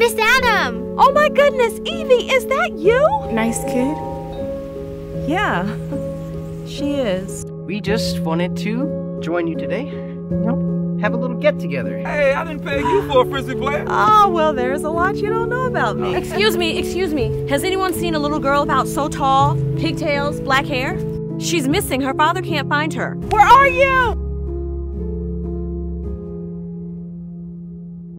Miss Adam! Oh my goodness, Evie, is that you? Nice kid. Yeah, she is. We just wanted to join you today. Have a little get together. Hey, I didn't pay you for a frisbee player. Oh, well, there's a lot you don't know about me. Excuse me, excuse me. Has anyone seen a little girl about so tall, pigtails, black hair? She's missing. Her father can't find her. Where are you?